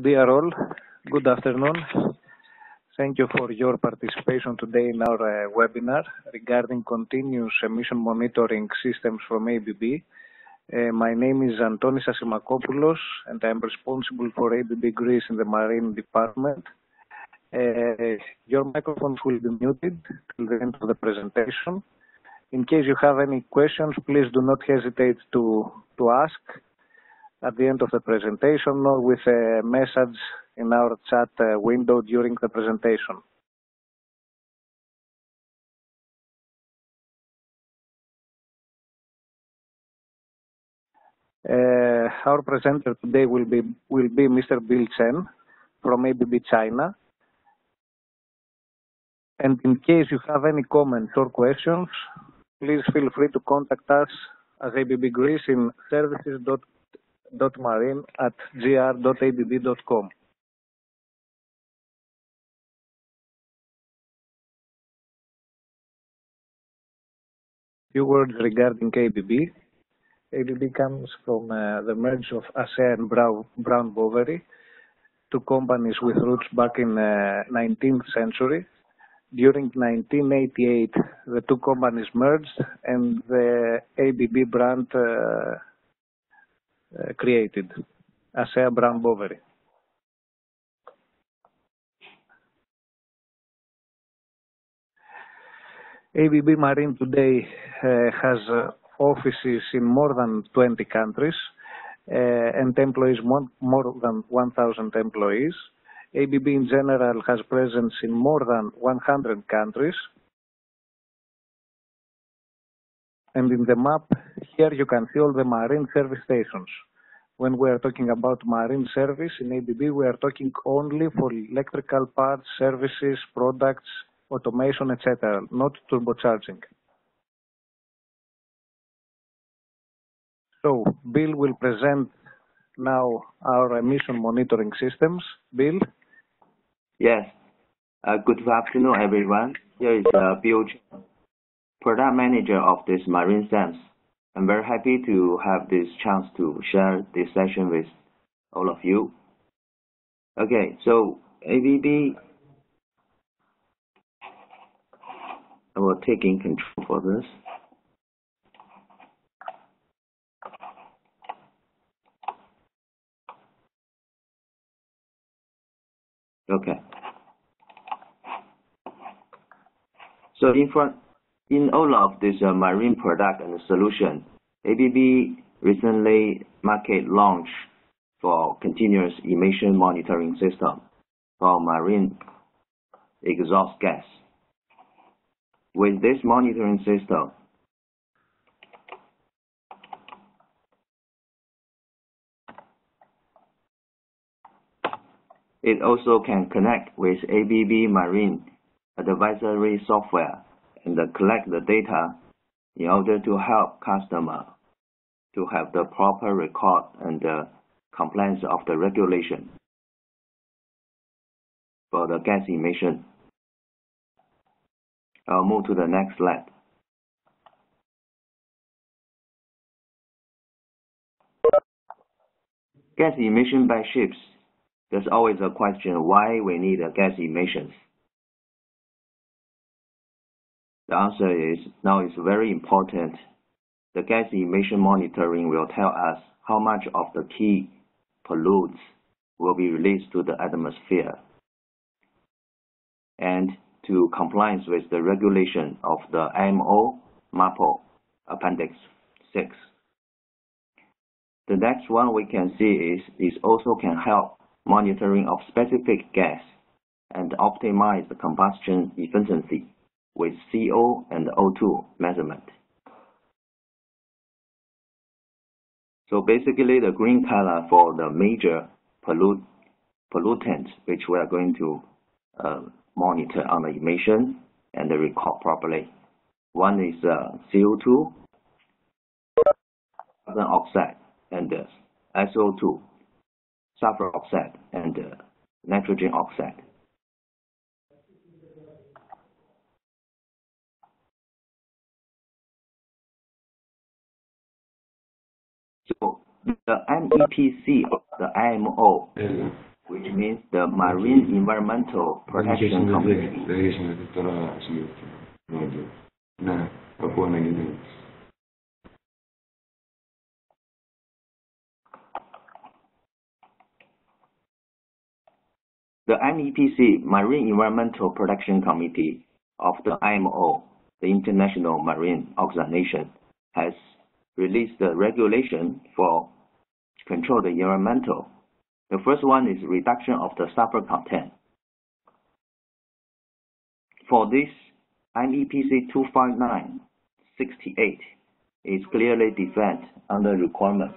Dear all, good afternoon. Thank you for your participation today in our uh, webinar regarding continuous emission monitoring systems from ABB. Uh, my name is Antonis Assimakopoulos, and I'm responsible for ABB Greece in the Marine Department. Uh, your microphones will be muted till the end of the presentation. In case you have any questions, please do not hesitate to ask at the end of the presentation or with a message in our chat uh, window during the presentation. Uh, our presenter today will be Mr. Bill Chen from ABB China. And in case you have any comments or questions, please feel free to contact us as ABB Greece in services.marine@gr.abb.com. Few words regarding ABB. ABB comes from uh, the merge of ASEA and Brown Boveri, two companies with roots back in uh, 19th century. During 1988, the two companies merged and the ABB brand uh, Uh, created, ASEA Brown Boveri. ABB Marine today uh, has uh, offices in more than 20 countries and employs more than 1,000 employees. ABB in general has presence in more than 100 countries. And in the map here you can see all the marine service stations. When we are talking about marine service in ABB, we are talking only for electrical parts, services, products, automation, etc., not turbocharging. So Bill will present now our emission monitoring systems. Bill? Yes. Uh, good afternoon, everyone. Here is uh, Bill Chen, Product Manager of this Marine CEMS. I'm very happy to have this chance to share this session with all of you. Okay, so ABB, I will take in control for this. Okay. So in all of this uh, marine product and solution, ABB recently market launch for continuous emission monitoring system for marine exhaust gas. With this monitoring system, it also can connect with ABB Marine advisory software and collect the data in order to help customer to have the proper record and compliance of the regulation for the gas emission. I'll move to the next slide. Gas emission by ships. There's always a question why we need gas emissions. The answer is, now it's very important. The gas emission monitoring will tell us how much of the key pollutes will be released to the atmosphere, and to compliance with the regulation of the IMO MARPOL Appendix 6. The next one we can see is it also can help monitoring of specific gas and optimize the combustion efficiency with CO and O2 measurement. So basically, the green color for the major pollutants, which we are going to uh, monitor on the emission and record properly. One is uh, CO2, carbon oxide, and uh, SO2, sulfur oxide, and nitrogen oxide. The MEPC of the IMO which means the Marine Environmental Protection Committee. The MEPC, Marine Environmental Protection Committee of the IMO, the International Marine Organization, has released the regulation for control the environmental. The first one is reduction of the sulfur content. For this, MEPC 25968 is clearly defined under requirement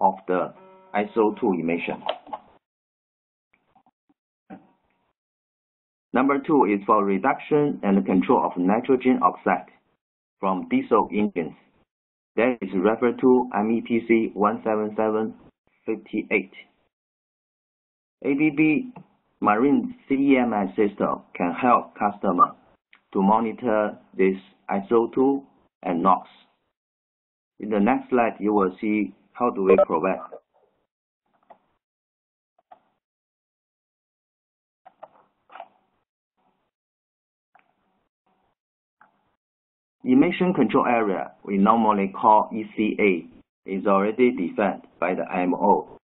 of the SO 2 emission. Number two is for reduction and control of nitrogen oxide from diesel engines. That is referred to MEPC 17758. ABB Marine CEMS system can help customer to monitor this SO2 and NOx. In the next slide, you will see how do we provide Emission control area, we normally call ECA, is already defined by the IMO.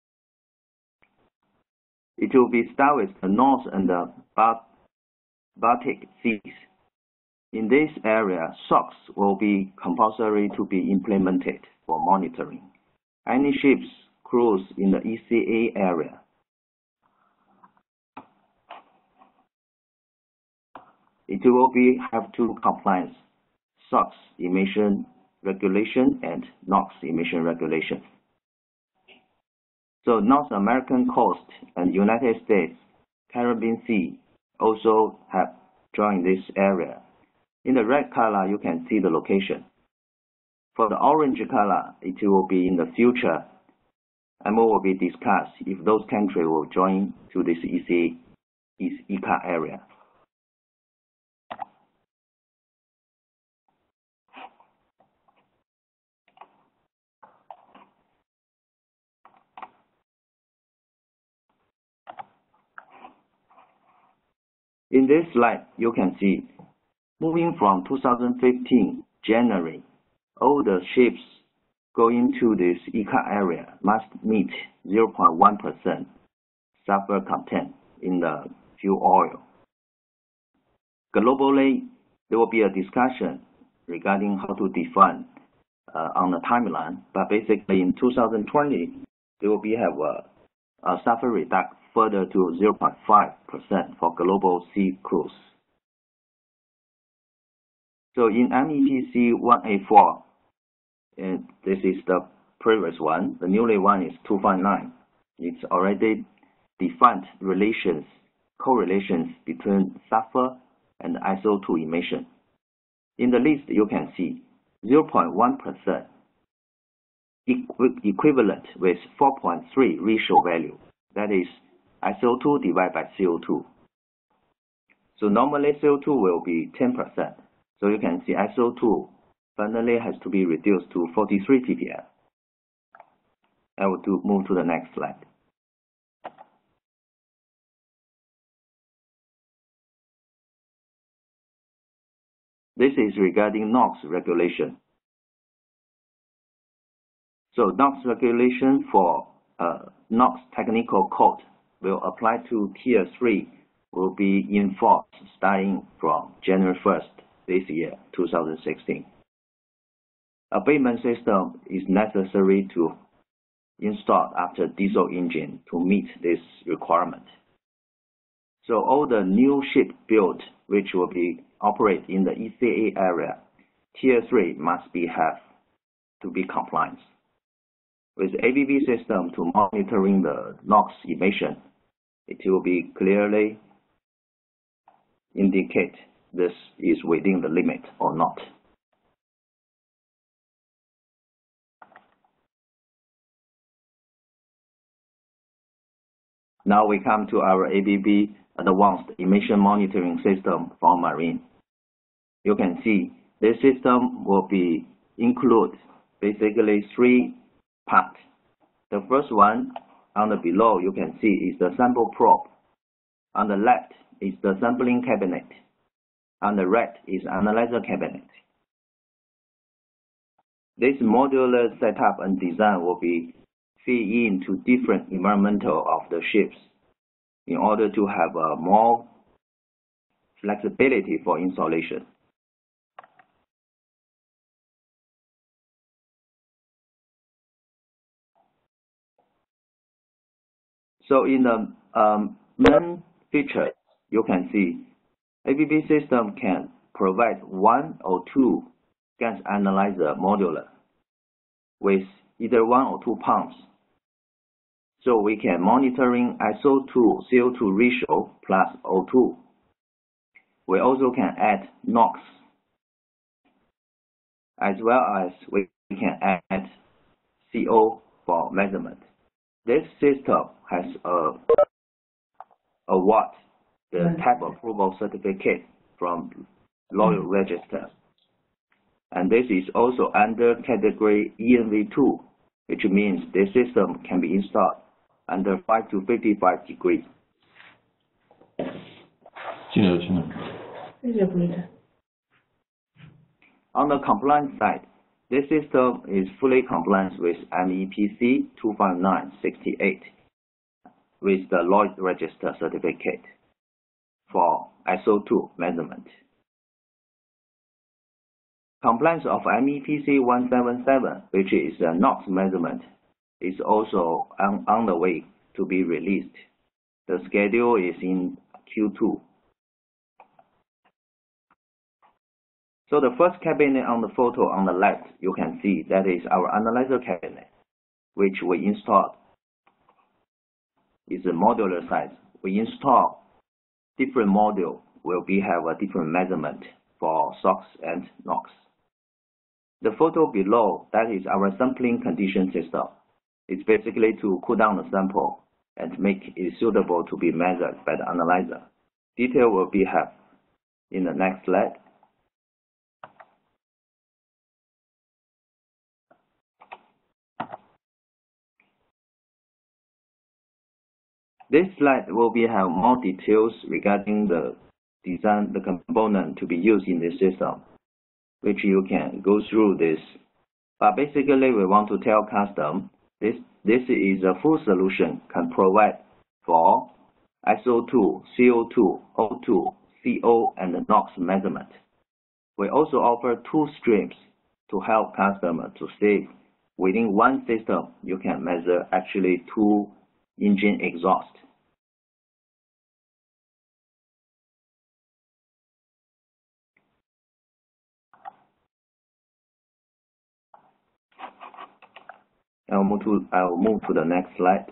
It will be start with the North and the Baltic Seas. In this area, SOx will be compulsory to be implemented for monitoring. Any ships cruise in the ECA area it will be have to compliance SOx emission regulation and NOx emission regulation. So North American coast and United States Caribbean Sea also have joined this area. In the red color, you can see the location. For the orange color, it will be in the future and more will be discussed if those countries will join to this EC, ECA area. In this slide, you can see, moving from 2015 January, all the ships going to this ECA area must meet 0.1% sulfur content in the fuel oil. Globally, there will be a discussion regarding how to define uh, on the timeline, but basically in 2020, there will be have a, a sulfur reduction further to 0.5% for global sea cruise. So in MEPC 184, and this is the previous one, the newly one is 259. It's already defined relations, correlations between sulfur and SO2 emission. In the list, you can see 0.1% equivalent with 4.3 ratio value. That is SO2 divided by CO2. So normally CO2 will be 10%. So you can see SO2 finally has to be reduced to 43 ppm. I will do, move to the next slide. This is regarding NOx regulation. So NOx regulation for uh, NOx technical code will apply to Tier 3 will be enforced starting from January 1st this year, 2016. Abatement system is necessary to install after diesel engine to meet this requirement. So all the new ship built which will be operate in the ECA area, Tier 3 must be have to be compliant. With ABB system to monitoring the NOx emission it will be clearly indicate this is within the limit or not. Now we come to our ABB Advanced Emission Monitoring System for Marine. You can see this system will be include basically three parts. The first one on the below, you can see is the sample probe. On the left is the sampling cabinet. On the right is analyzer cabinet. This modular setup and design will be fit into different environmental of the ships in order to have a more flexibility for installation. So in the um, main feature, you can see ABB system can provide one or two gas analyzer modular with either one or two pumps. So we can monitoring SO2 CO2 ratio plus O2. We also can add NOx as well as we can add CO for measurement. This system has a award the type approval certificate from Lloyd Register. And this is also under category ENV2, which means the system can be installed under 5 to 55 degrees. On the compliance side, this system is fully compliant with MEPC 25968 with the Lloyd Register certificate for SO2 measurement. Compliance of MEPC 177, which is a NOx measurement, is also on, on the way to be released. The schedule is in Q2. So the first cabinet on the photo on the left, you can see that is our analyzer cabinet, which we installed. It's a modular size. We install different module will be have a different measurement for SOx and NOx. The photo below, that is our sampling condition system. It's basically to cool down the sample and make it suitable to be measured by the analyzer. Detail will be have in the next slide. This slide will be have more details regarding the design, the component to be used in the system, which you can go through this. But basically, we want to tell custom this this is a full solution can provide for SO2, CO2, O2, CO, and NOx measurement. We also offer two streams to help customer to save. Within one system, you can measure actually two engine exhaust. I'll move to I'll move to the next slide.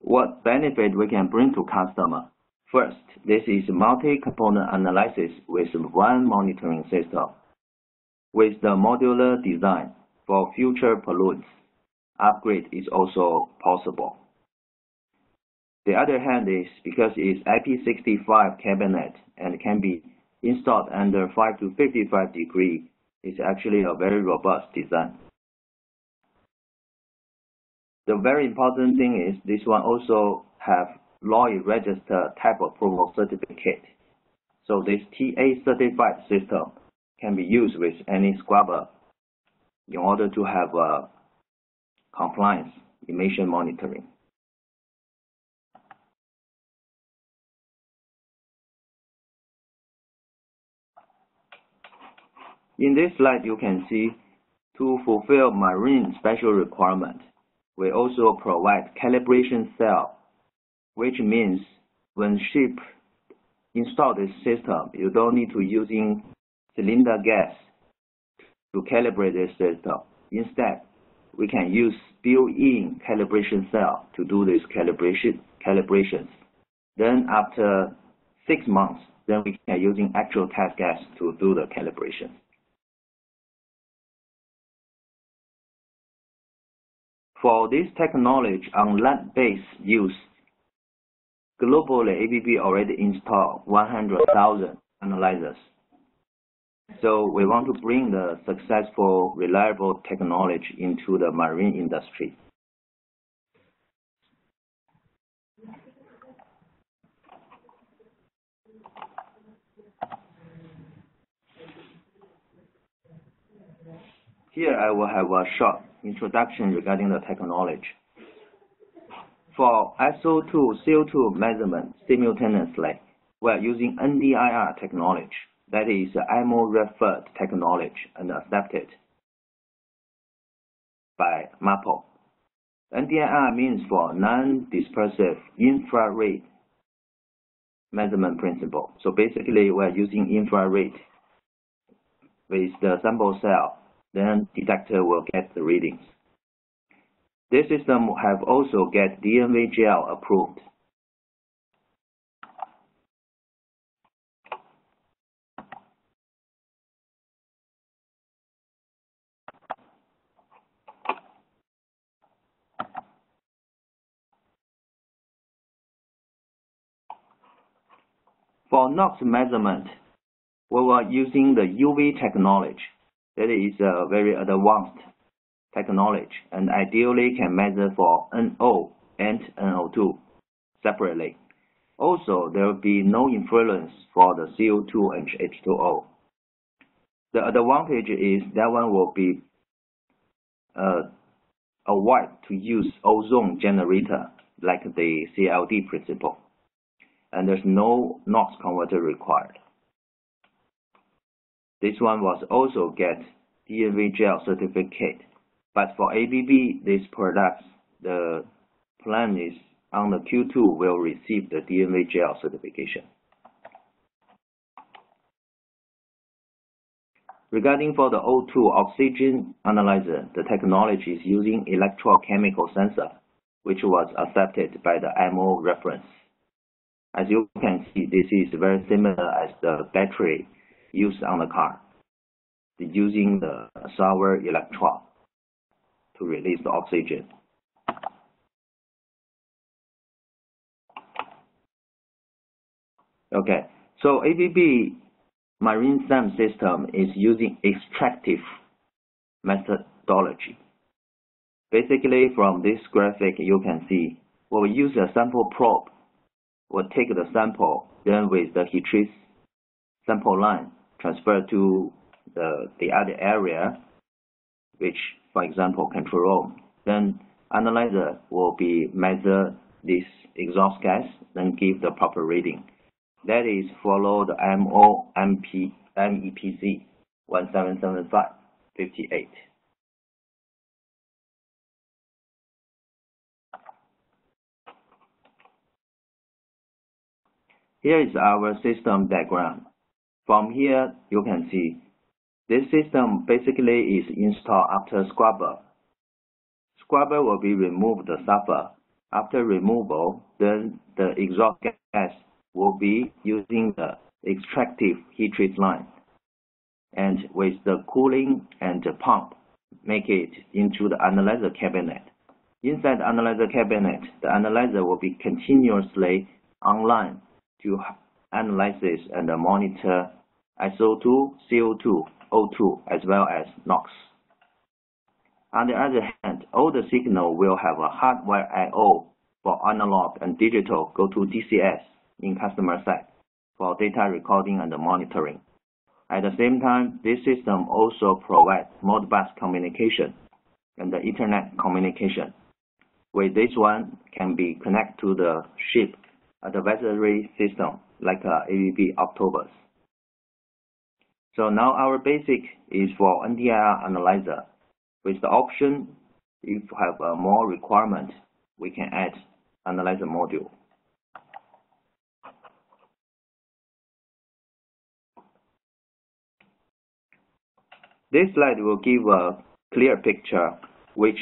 What benefit we can bring to customer? First, this is multi-component analysis with one monitoring system. With the modular design for future pollutants, upgrade is also possible. The other hand is because it's IP65 cabinet and can be installed under 5 to 55 degree it's actually a very robust design. The very important thing is this one also have Lloyd Register type approval certificate. So this TA certified system can be used with any scrubber in order to have a compliance emission monitoring. In this slide, you can see to fulfill marine special requirement, we also provide calibration cell, which means when ship install this system, you don't need to using cylinder gas to calibrate this system. Instead, we can use built-in calibration cell to do this calibration calibrations. Then after six months, then we can using actual test gas to do the calibration. For this technology on land-based use, globally ABB already installed 100,000 analyzers. So we want to bring the successful, reliable technology into the marine industry. Here I will have a short introduction regarding the technology. For SO2, CO2 measurement simultaneously, we are using NDIR technology, that is IMO referred technology and accepted by MARPOL. NDIR means for non-dispersive infrared measurement principle. So basically, we're using infrared with the sample cell, then detector will get the readings. This system have also get DNV approved. For NOx measurement, we were using the UV technology. That is a very advanced technology and ideally can measure for NO and NO2 separately. Also, there will be no influence for the CO2 and H2O. The advantage is that one will be uh, avoid to use ozone generator like the CLD principle. And there's no NOx converter required. This one was also get DNV certificate but for ABB, these products, the plan is on the Q2 will receive the DNV certification. Regarding for the O2 oxygen analyzer, the technology is using electrochemical sensor, which was accepted by the IMO reference. As you can see, this is very similar as the battery used on the car, using the sour electron to release the oxygen. Okay, so ABB Marine CEMS system is using extractive methodology. Basically, from this graphic, you can see we'll use a sample probe. We'll take the sample, then with the heat trace sample line, transfer to the, the other area, which for example, control room. Then analyzer will be measure this exhaust gas, then give the proper reading. That is follow the MO MP, MEPC 1775 58. Here is our system diagram. From here, you can see this system basically is installed after scrubber. Scrubber will be removed the sulfur. After removal, then the exhaust gas will be using the extractive heat trace line. And with the cooling and the pump, make it into the analyzer cabinet. Inside the analyzer cabinet, the analyzer will be continuously online to analysis and monitor SO2, CO2, O2 as well as NOx. On the other hand, all the signal will have a hardware I.O. for analog and digital go to DCS in customer side for data recording and monitoring. At the same time, this system also provides Modbus communication and the Ethernet communication. With this one can be connected to the ship advisory system like uh, Octopus. So now our basic is for NDIR analyzer. With the option, if you have uh, more requirement, we can add analyzer module. This slide will give a clear picture which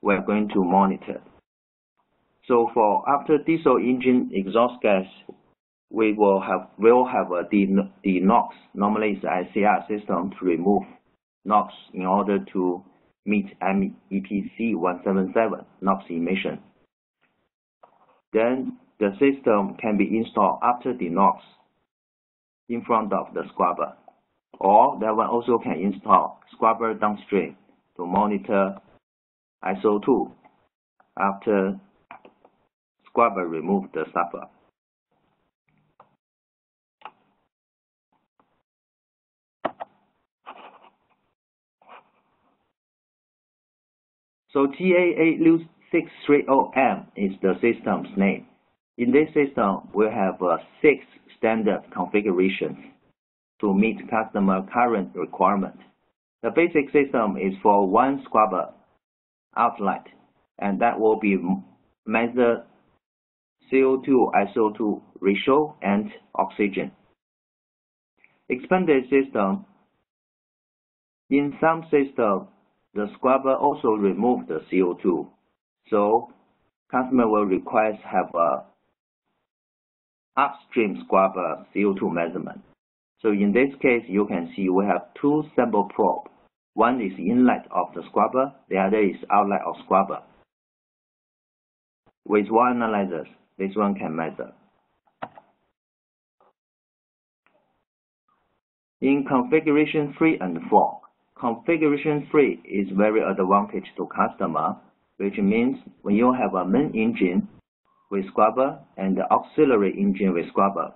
we're going to monitor. So for after diesel engine exhaust gas we will have will have a NOx, normally it's SCR system to remove NOx in order to meet MEPC 177 NOx emission. Then the system can be installed after the NOx in front of the scrubber. Or that one also can install scrubber downstream to monitor SO2 after scrubber remove the sulfur. So GAA630M is the system's name. In this system, we have uh, six standard configurations to meet customer current requirement. The basic system is for one scrubber outlet, and that will be measure CO2 SO2 ratio and oxygen. Expanded system. In some system, the scrubber also remove the CO2. So customer will request have a upstream scrubber CO2 measurement. So in this case, you can see we have two sample probe. One is inlet of the scrubber, the other is outlet of scrubber. With one analyzer, this one can measure. In configuration 3 and 4, configuration 3 is very advantage to customer, which means when you have a main engine with scrubber and the auxiliary engine with scrubber,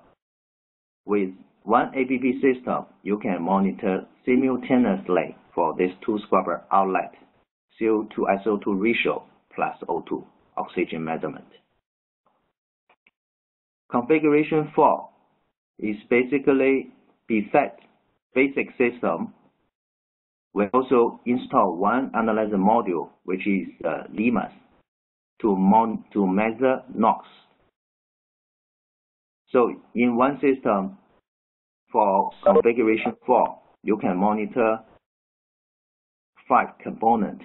with one ABB system, you can monitor simultaneously for these two scrubber outlet, CO2 SO2 ratio plus O2 oxygen measurement. Configuration 4 is basically BSET basic system. We also install one analyzer module, which is uh, LIMAS, to, mon to measure NOx. So in one system, for configuration 4, you can monitor five components.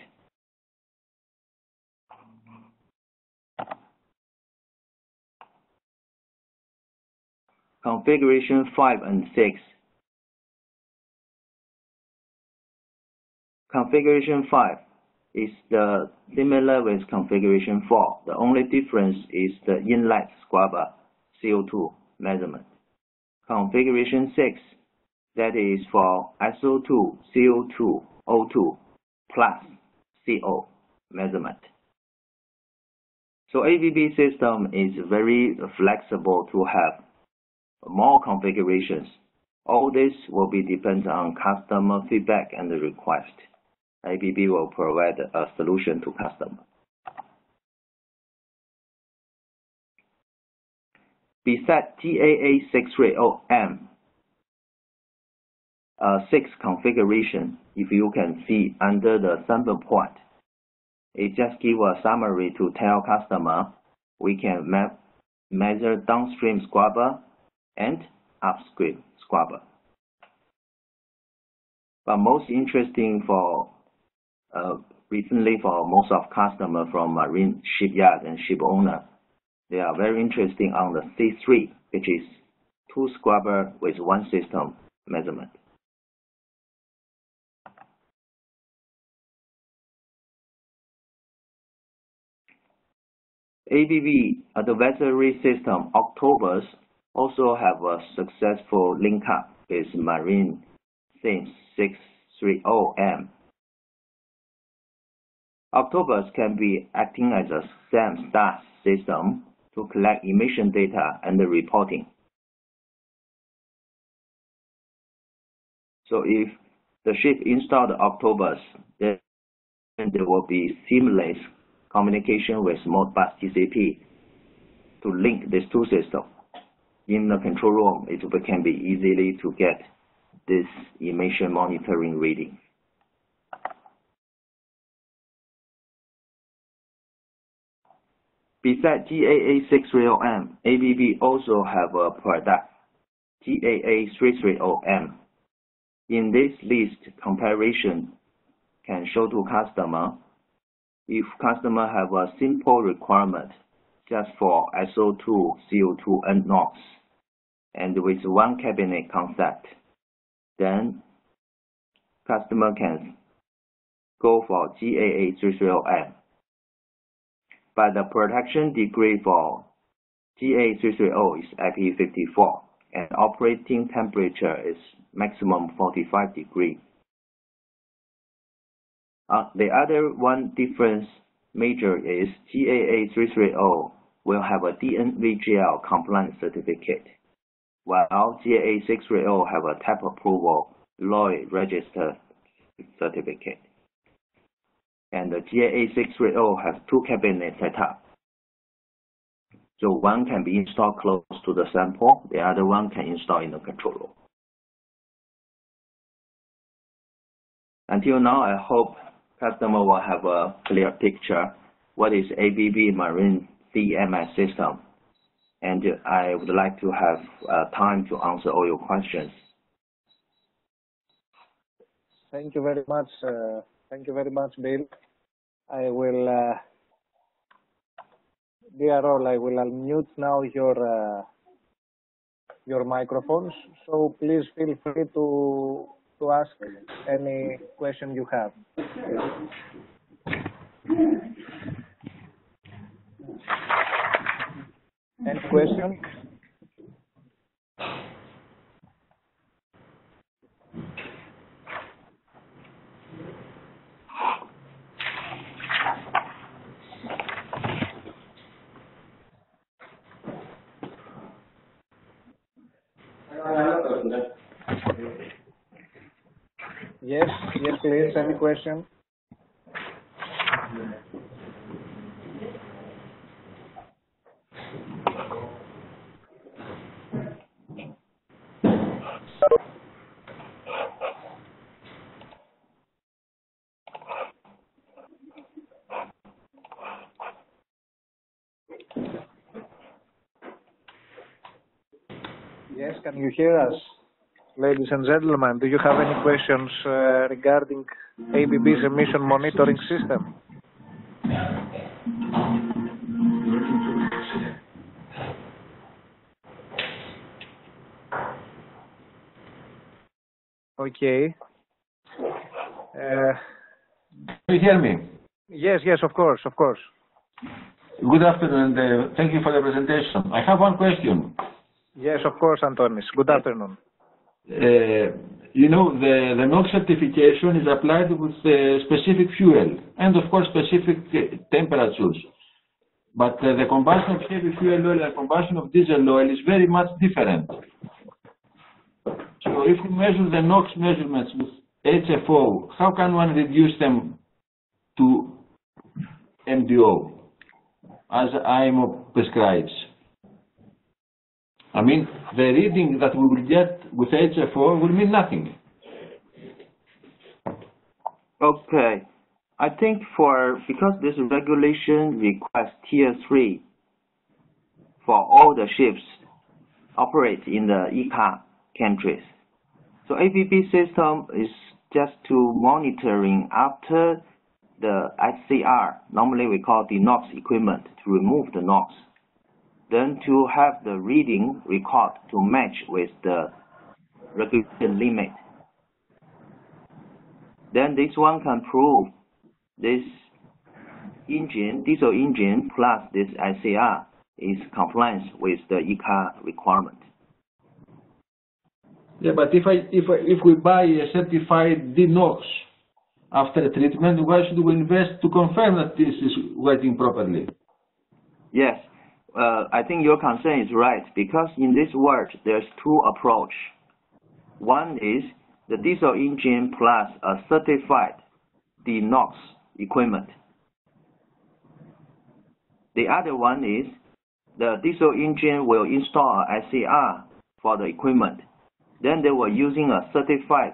Configuration 5 and 6. Configuration 5 is the similar with configuration 4. The only difference is the inlet scrubber CO2 measurement configuration 6, that is for SO2, CO2, O2 plus CO measurement. So ABB system is very flexible to have more configurations. All this will be depend on customer feedback and the request. ABB will provide a solution to customer. Besides GAA630M, uh, six configuration, if you can see under the sample point, it just give a summary to tell customer we can map, measure downstream scrubber and upstream scrubber. But most interesting for uh, recently for most of customer from marine shipyard and ship owner they are very interesting on the C3, which is two scrubber with one system measurement. ABB advisory system Octopus also have a successful link up with Marine CEMS 630M. Octopus can be acting as a SAM star system to collect emission data and the reporting. So if the ship installed Octopus, then there will be seamless communication with Modbus TCP to link these two systems. In the control room, it can be easily to get this emission monitoring reading. Besides GAA630M, ABB also have a product, GAA330M. In this list, comparison can show to customer if customer have a simple requirement just for SO2, CO2, and NOx, and with one cabinet concept, then customer can go for GAA330M but the protection degree for GA330 is IP54. and operating temperature is maximum 45 degree. Uh, the other one difference major is GAA 330 will have a DNVGL compliance certificate, while GAA 630 have a type approval Lloyd register certificate. And the GAA 630 has two cabinets set up. So one can be installed close to the sample, the other one can install in the control. Until now, I hope customer will have a clear picture what is ABB Marine CMS system. And I would like to have uh, time to answer all your questions. Thank you very much. Uh, thank you very much, Bill. I will, uh, dear all, I will unmute now your uh, your microphones. So please feel free to to ask any question you have. Any question? Yes, yes, please. Any question? Yes, can you hear us? Ladies and gentlemen, do you have any questions uh, regarding ABB's emission monitoring system? Okay. Uh, Do you hear me? yes, yes, of course, of course. Good afternoon, and uh, thank you for the presentation. I have one question. Yes, of course, Antonis. Good afternoon. Uh, you know, the, the NOx certification is applied with uh, specific fuel and, of course, specific uh, temperatures. But uh, the combustion of heavy fuel oil and combustion of diesel oil is very much different. So if we measure the NOx measurements with HFO, how can one reduce them to MDO, as IMO prescribes? I mean, the reading that we will get with HFO will mean nothing. Okay. I think for, because this regulation requires tier three for all the ships operate in the ECA countries. So ABB system is just to monitoring after the SCR, normally we call the NOx equipment, to remove the NOx. Then to have the reading record to match with the regulation limit. Then this one can prove this engine, diesel engine plus this SCR is compliance with the ECA requirement. Yeah, but if I if I, if we buy a certified DNOx after treatment, why should we invest to confirm that this is working properly? Yes, uh, I think your concern is right because in this world there's two approach. One is the diesel engine plus a certified DNOx equipment. The other one is the diesel engine will install a SCR for the equipment. Then they were using a certified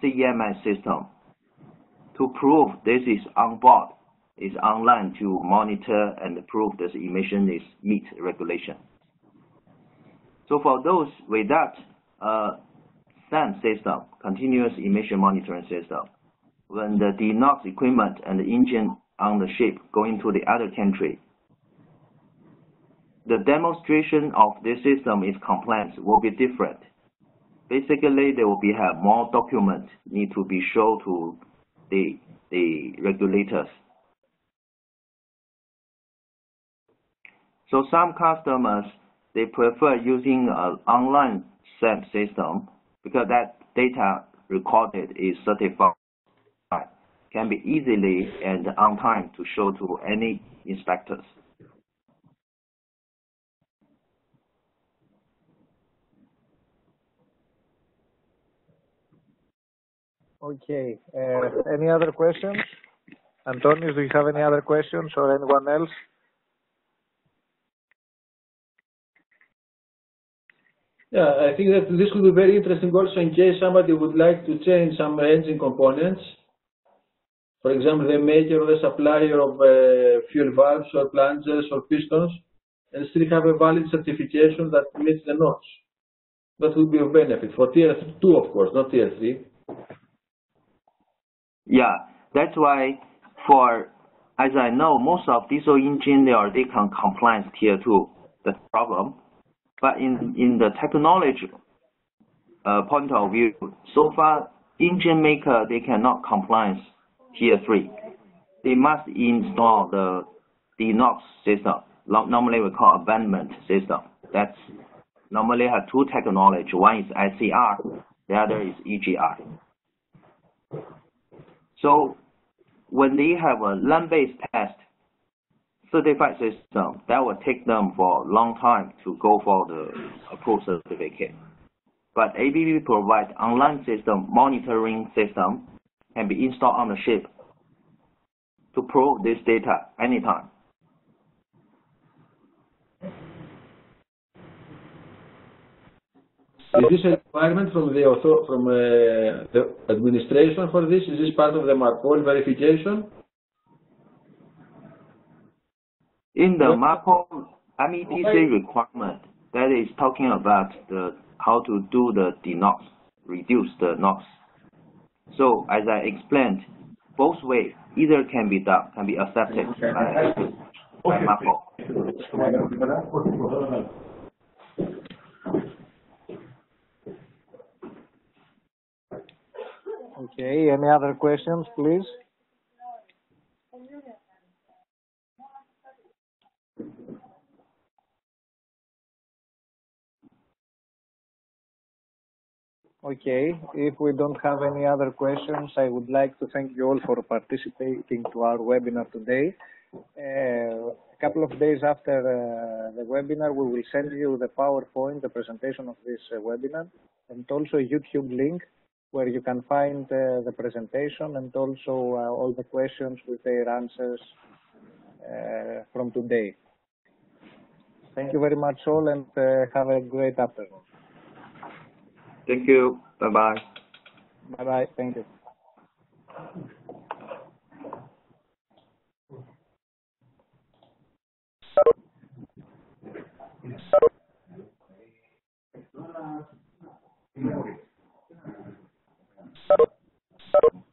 CEMS system to prove this is on board, is online to monitor and prove this emission is meet regulation. So for those without uh, a CEMS system, continuous emission monitoring system, when the DNOx equipment and the engine on the ship going to the other country, the demonstration of this system is compliance will be different. Basically, there will be have more documents need to be shown to the the regulators. So some customers they prefer using an online SAM system, because that data recorded is certified, can be easily and on time to show to any inspectors. Okay. Uh, any other questions? Antonio, do you have any other questions or anyone else? Yeah, I think that this would be very interesting also in case somebody would like to change some engine components. For example, the maker or the supplier of uh, fuel valves or plungers or pistons and still have a valid certification that meets the NOx. That would be of benefit for tier 2, of course, not tier 3. Yeah, that's why for, as I know, most of diesel engine, they are they can compliance tier 2, the problem. But in, in the technology uh, point of view, so far, engine maker, they cannot compliance tier 3. They must install the DeNOx system. Normally we call abandonment system. That's normally have two technology. One is SCR, the other is EGR. So when they have a land-based test certified system, that will take them for a long time to go for the approved certificate. But ABB provides online system monitoring system can be installed on the ship to prove this data anytime. Is this a requirement from the author, from uh, the administration for this? Is this part of the MARPOL verification? In the MARPOL METC requirement, that is talking about the how to do the DeNOx, reduce the NOx. So as I explained, both ways either can be done, can be accepted by, by MARPOL. Okay, any other questions, please? Okay, if we don't have any other questions, I would like to thank you all for participating to our webinar today. Uh, a couple of days after uh, the webinar, we will send you the PowerPoint, the presentation of this uh, webinar, and also a YouTube link where you can find uh, the presentation and also uh, all the questions with their answers uh, from today. Thank you very much all and have a great afternoon. Thank you. Bye-bye. Bye-bye. Thank you. Thank you.